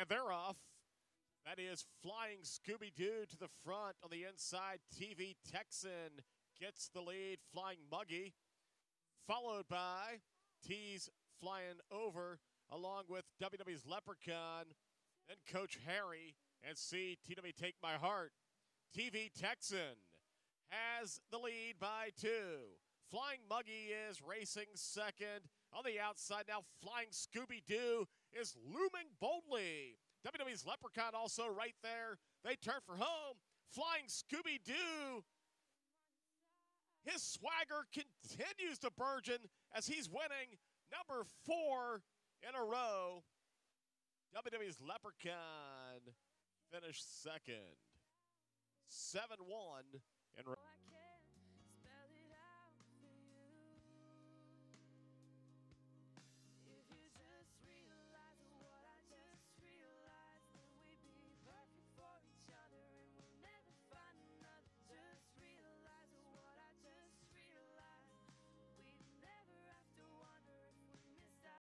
And they're off. That is Flying Scooby Doo to the front on the inside. TV Texan gets the lead. Flying Muggy, followed by T's flying over, along with WWE's Leprechaun and Coach Harry and CTW Take My Heart. TV Texan has the lead by two. Flying Muggy is racing second. On the outside now, Flying Scooby Doo is looming boldly. WWE's Leprechaun also right there. They turn for home. Flying Scooby Doo. His swagger continues to burgeon as he's winning number four in a row. WWE's Leprechaun finished second. 7 1